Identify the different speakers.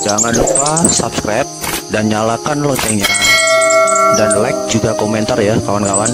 Speaker 1: Jangan lupa subscribe dan nyalakan loncengnya. Dan like juga komentar ya kawan-kawan.